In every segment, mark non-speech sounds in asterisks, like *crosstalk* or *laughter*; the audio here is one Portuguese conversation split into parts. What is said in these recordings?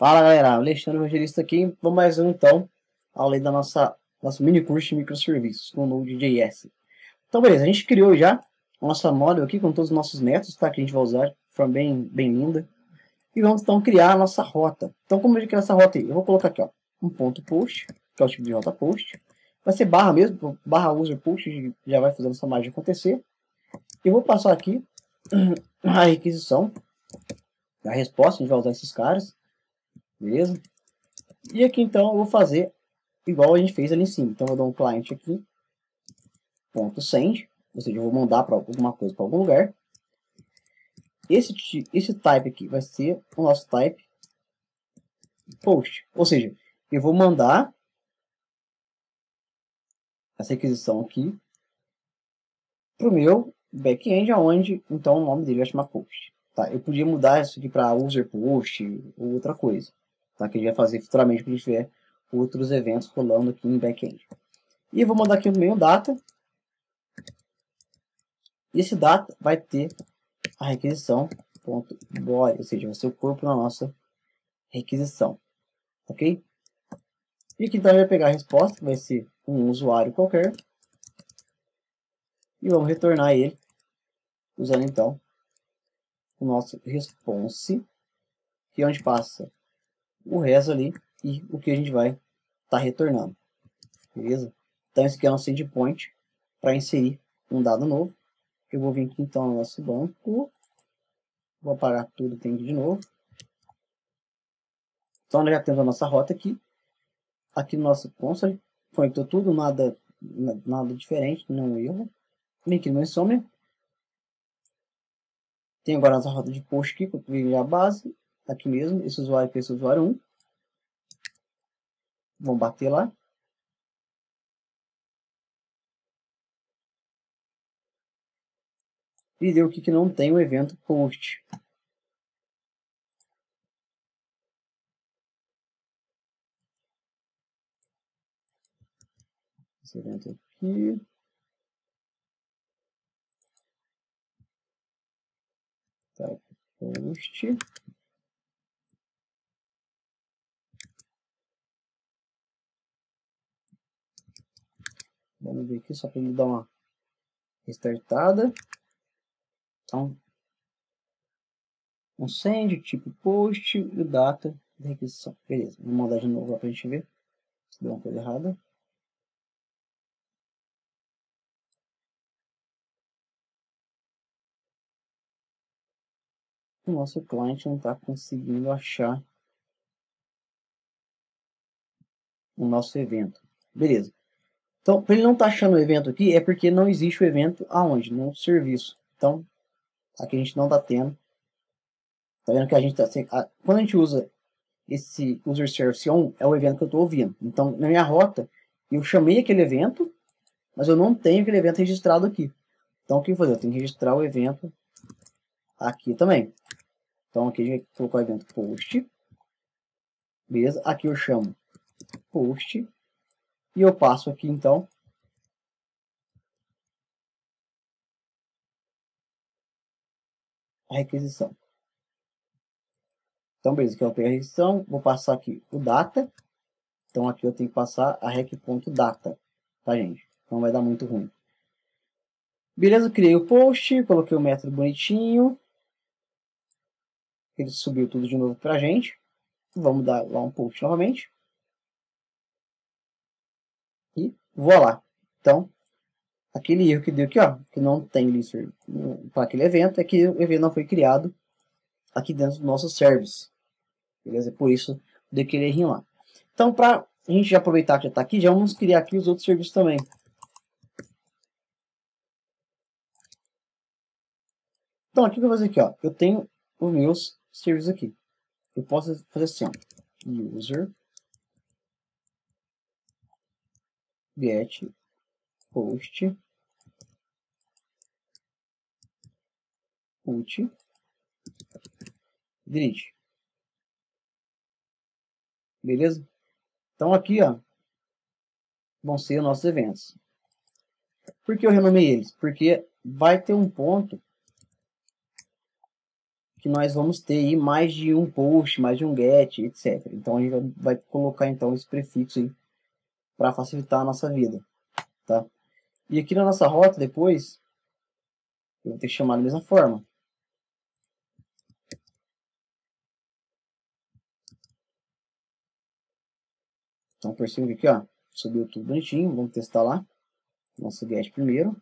Fala galera, Alexandre Evangelista aqui, vamos mais um então, além da nossa nosso mini curso de microserviços com o Node.js. Então beleza, a gente criou já a nossa model aqui com todos os nossos métodos, tá, que a gente vai usar forma bem, bem linda. E vamos então criar a nossa rota. Então como a gente criar essa rota aí? Eu vou colocar aqui ó, um ponto post, que é o tipo de rota post. Vai ser barra mesmo, barra user post, já vai fazendo essa mágica acontecer. E vou passar aqui *clears throat* a requisição, a resposta, a gente vai usar esses caras. Beleza? E aqui então eu vou fazer igual a gente fez ali em cima. Então eu dou um client aqui, ponto send, ou seja, eu vou mandar para alguma coisa para algum lugar. Esse, esse type aqui vai ser o nosso type post. Ou seja, eu vou mandar essa requisição aqui para o meu back-end, aonde então o nome dele vai chamar post. Tá? Eu podia mudar isso aqui para user post ou outra coisa tá? que a gente vai fazer futuramente quando tiver outros eventos rolando aqui em back-end. E vou mandar aqui no meio data. Esse data vai ter a requisição ponto body, ou seja, vai ser o corpo da nossa requisição, ok? E aqui então vai pegar a resposta, que vai ser um usuário qualquer, e vamos retornar ele usando então o nosso response, que é onde passa o resto ali e o que a gente vai estar tá retornando. Beleza? Então esse aqui é o nosso endpoint para inserir um dado novo. Eu vou vir aqui então no nosso banco. Vou apagar tudo tem de novo. Então nós já temos a nossa rota aqui. Aqui no nosso console. Conectou tudo, nada, nada diferente, nenhum erro. Vem aqui no Insomnia. Tem agora a nossa rota de post aqui, eu a base aqui mesmo, esse usuário aqui, esse usuário 1. Vamos bater lá. E deu aqui que não tem o evento post. Esse evento aqui. Tá, post. Vamos ver aqui só para ele dar uma restartada. Então, um send, tipo post e data de requisição. Beleza, vou mandar de novo para a gente ver se deu uma coisa errada. O nosso cliente não está conseguindo achar o nosso evento. Beleza. Então, para ele não estar tá achando o evento aqui, é porque não existe o evento aonde? No serviço. Então, aqui a gente não está tendo. Tá vendo que a gente está... Quando a gente usa esse user service on, é o evento que eu estou ouvindo. Então, na minha rota, eu chamei aquele evento, mas eu não tenho aquele evento registrado aqui. Então, o que eu vou fazer? Eu tenho que registrar o evento aqui também. Então, aqui a gente vai colocar o evento post. Beleza? Aqui eu chamo post e eu passo aqui, então, a requisição. Então, beleza, aqui eu peguei a requisição, vou passar aqui o data. Então, aqui eu tenho que passar a rec.data, tá, gente? Não vai dar muito ruim. Beleza, criei o post, coloquei o método bonitinho. Ele subiu tudo de novo pra gente. Vamos dar lá um post novamente. E voilá. Então, aquele erro que deu aqui, ó, que não tem lister para aquele evento, é que o evento não foi criado aqui dentro do nosso service. Beleza? Por isso, deu aquele errinho lá. Então, para a gente já aproveitar que já está aqui, já vamos criar aqui os outros serviços também. Então, aqui que eu vou fazer aqui, ó, eu tenho os meus serviços aqui. Eu posso fazer assim, ó, user get post put delete. Beleza? Então aqui, ó, vão ser os nossos eventos. Por que eu renomei eles? Porque vai ter um ponto que nós vamos ter aí mais de um post, mais de um get, etc. Então a gente vai colocar então esse prefixo aí para facilitar a nossa vida, tá? E aqui na nossa rota depois eu vou ter que chamar da mesma forma. Então perceba aqui, ó, subiu tudo bonitinho, vamos testar lá. Nosso get primeiro.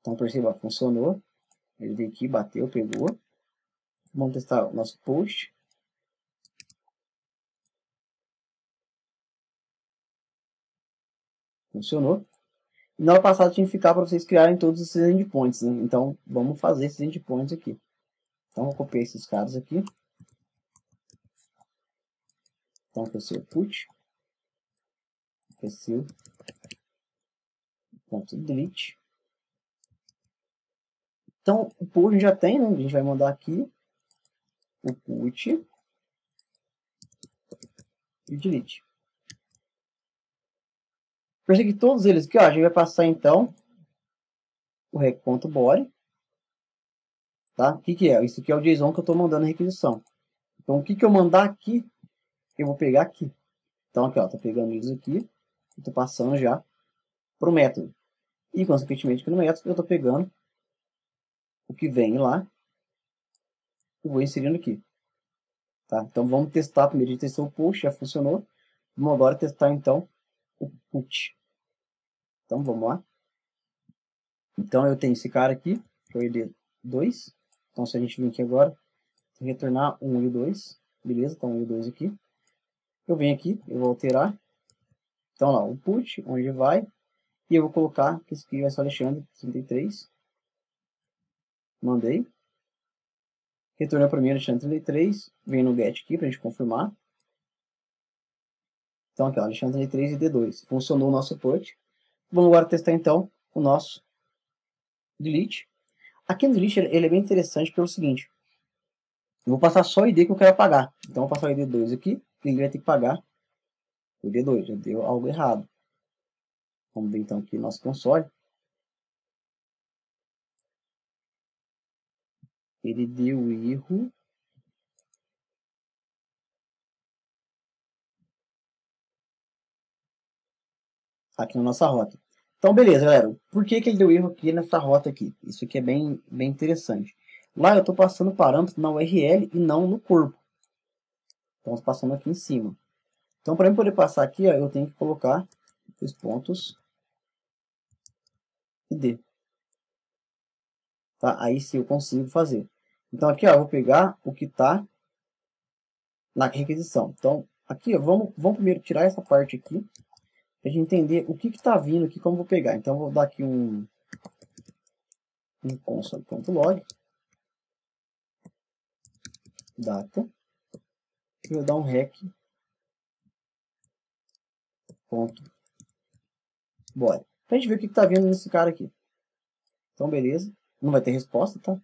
Então perceba, funcionou. Ele veio aqui, bateu, pegou. Vamos testar o nosso post. Funcionou. E na hora passada tinha que ficar para vocês criarem todos esses endpoints, né? Então vamos fazer esses endpoints aqui. Então vou copiar esses caras aqui. Então aqui é o put. Aqui é o ponto delete. Então, o pull a gente já tem, né? A gente vai mandar aqui o put e delete. Que todos eles aqui, ó, a gente vai passar então o rec.body. Tá? O que, que é? Isso aqui é o JSON que eu estou mandando a requisição. Então, o que, que eu mandar aqui, eu vou pegar aqui. Então, aqui, ó, tô pegando isso aqui, estou passando já para o método. E, consequentemente, aqui no método, eu estou pegando o que vem lá e vou inserindo aqui. Tá? Então vamos testar, primeiro a gente o push, já funcionou. Vamos agora testar então o put. Então vamos lá. Então eu tenho esse cara aqui, que é o ID 2. Então se a gente vir aqui agora, retornar 1 e 2, beleza? Então 1 e 2 aqui. Eu venho aqui, eu vou alterar. Então lá, o put, onde vai. E eu vou colocar que esse aqui vai ser Alexandre 33. Mandei. Retornou para mim Alexandre 33. Vem no get aqui para a gente confirmar. Então aqui, ó, Alexandre 33 e D2. Funcionou o nosso put. Vamos agora testar então o nosso delete. Aqui no delete ele é bem interessante pelo seguinte. Eu vou passar só o ID que eu quero pagar. Então eu vou passar o ID 2 aqui. Ele vai ter que pagar o ID 2. Já deu algo errado. Vamos ver então aqui nosso console. ele deu erro aqui na nossa rota. Então, beleza, galera. Por que, que ele deu erro aqui nessa rota aqui? Isso aqui é bem, bem interessante. Lá eu estou passando parâmetro na URL e não no corpo. Estamos passando aqui em cima. Então, para eu poder passar aqui, ó, eu tenho que colocar os pontos ID. Tá? Aí sim eu consigo fazer. Então aqui, ó, eu vou pegar o que está na requisição. Então, aqui, ó, vamos, vamos primeiro tirar essa parte aqui, a gente entender o que está vindo aqui, como vou pegar. Então, vou dar aqui um, um console.log, data, e vou dar um rec, ponto, bora. Gente ver o que está vindo nesse cara aqui. Então, beleza. Não vai ter resposta, tá?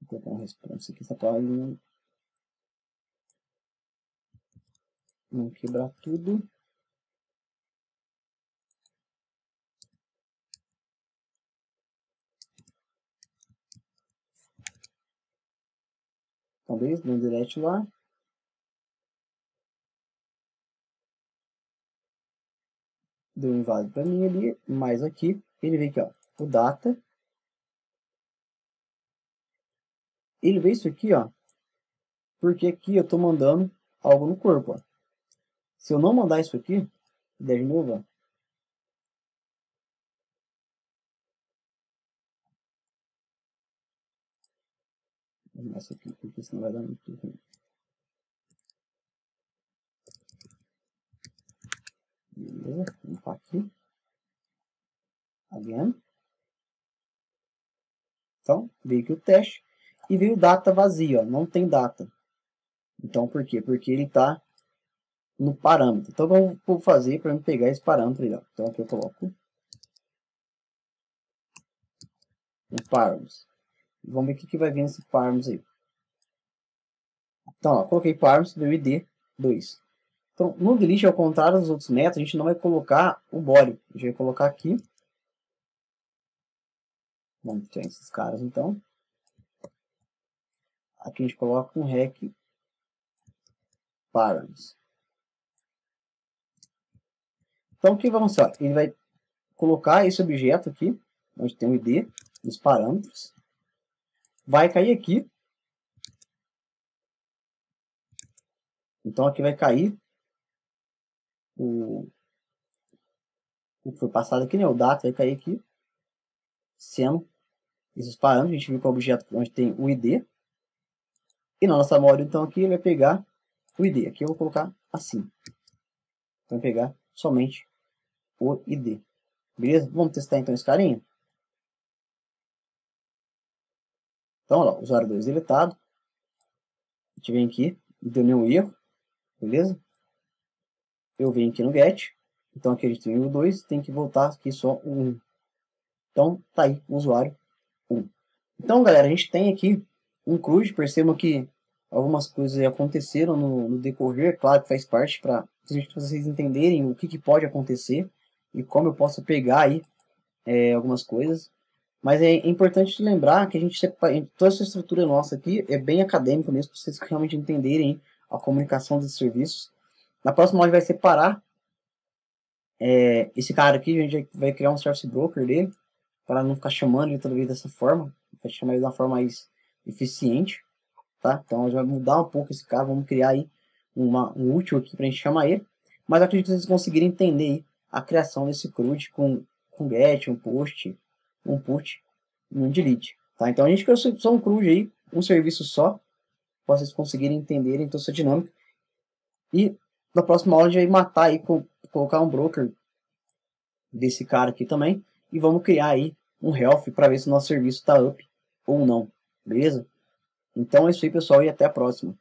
Vou colocar um response aqui só para não, não quebrar tudo. Talvez, no direct lá. Deu um inválido para mim ali, mas aqui ele vem aqui, ó, o data Ele vê isso aqui, ó, porque aqui eu estou mandando algo no corpo. Ó. Se eu não mandar isso aqui, der de novo, ó, essa aqui, porque senão vai dar muito ruim. Beleza, vamos para aqui. Again. Então, veio aqui o teste e veio data vazia, ó, não tem data. Então, por quê? Porque ele está no parâmetro. Então, vamos fazer para pegar esse parâmetro aí. Então, aqui eu coloco um params. Vamos ver o que, que vai vir nesse params aí. Então, ó, coloquei params, deu id 2. Então, no delete, ao contrário dos outros métodos, a gente não vai colocar o body. A gente vai colocar aqui. Vamos ter esses caras, então. Aqui a gente coloca um rec params. Então, o que vamos fazer? Ele vai colocar esse objeto aqui, onde tem o ID, os parâmetros. Vai cair aqui. Então, aqui vai cair o, o que foi passado aqui, né? O data vai cair aqui, sendo esses parâmetros. A gente viu que é o objeto onde tem o ID. E na nossa memória, então, aqui ele vai pegar o ID. Aqui eu vou colocar assim. Vai pegar somente o ID. Beleza? Vamos testar então esse carinha? Então, olha lá, usuário 2 deletado. A gente vem aqui, não deu nenhum erro. Beleza? eu venho aqui no get, então aqui a gente tem o 2, tem que voltar aqui só o 1. Então, tá aí, usuário 1. Então, galera, a gente tem aqui um CRUD, percebam que algumas coisas aconteceram no, no decorrer, claro que faz parte para vocês entenderem o que, que, pode acontecer e como eu posso pegar aí é, algumas coisas. Mas é importante lembrar que a gente toda essa estrutura nossa aqui é bem acadêmica mesmo, para vocês realmente entenderem a comunicação dos serviços. Na próxima aula a gente vai separar é, esse cara aqui, a gente vai criar um service broker dele, para não ficar chamando ele toda vez dessa forma, vai chamar ele de uma forma mais eficiente, tá? Então a gente vai mudar um pouco esse cara, vamos criar aí uma, um útil aqui para a gente chamar ele, mas acredito que vocês conseguirem entender aí a criação desse CRUD com, com get, um post, um put e um delete, tá? Então a gente criou só um CRUD aí, um serviço só, para vocês conseguirem entenderem toda essa dinâmica. E na próxima aula a gente vai matar aí, com, colocar um broker desse cara aqui também. E vamos criar aí um health para ver se o nosso serviço está up ou não. Beleza? Então é isso aí, pessoal, e até a próxima.